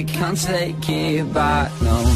you can't say goodbye, no.